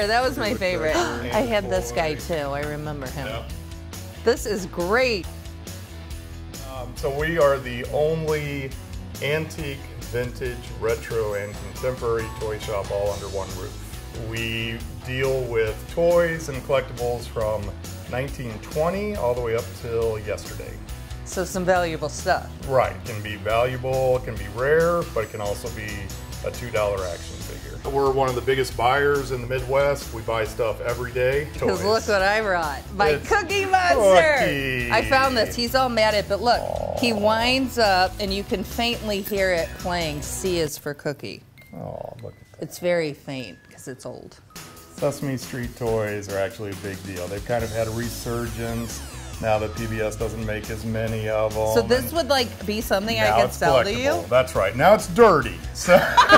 sure. That was my favorite. I had this guy too. I remember him. Yeah. This is great. Um, so we are the only antique, vintage, retro, and contemporary toy shop all under one roof. We deal with toys and collectibles from 1920 all the way up till yesterday. So some valuable stuff. Right, it can be valuable, it can be rare, but it can also be a $2 action figure. We're one of the biggest buyers in the Midwest. We buy stuff every day. Because look what I brought. My It's Cookie Monster. Cookie. I found this. He's all mad at but look, he winds up and you can faintly hear it playing C is for cookie. Oh, look at that. It's very faint because it's old. Sesame Street toys are actually a big deal. They've kind of had a resurgence now that PBS doesn't make as many of them. So this would like be something I could sell to you? That's right. Now it's dirty. So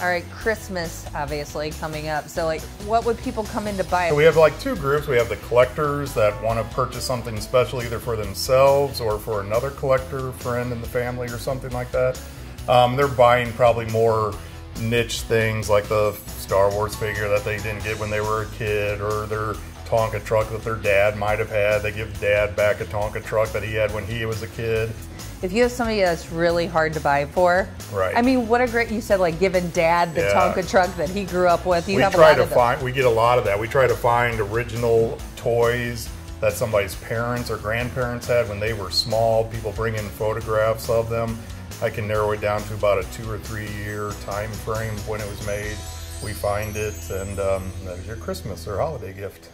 All right, Christmas obviously coming up. So like what would people come in to buy? we have like two groups. We have the collectors that want to purchase something special either for themselves or for another collector, friend in the family or something like that. Um, they're buying probably more niche things like the Star Wars figure that they didn't get when they were a kid or their Tonka truck that their dad might have had. They give dad back a Tonka truck that he had when he was a kid. If you have somebody that's really hard to buy for, Right. I mean, what a great you said like giving dad the Yeah. Tonka truck that he grew up with. You we have a try lot to find we get a lot of that we try to find original toys that somebody's parents or grandparents had when they were small people bring in photographs of them i can narrow it down to about a two or three year time frame when it was made we find it and um, there's your christmas or holiday gift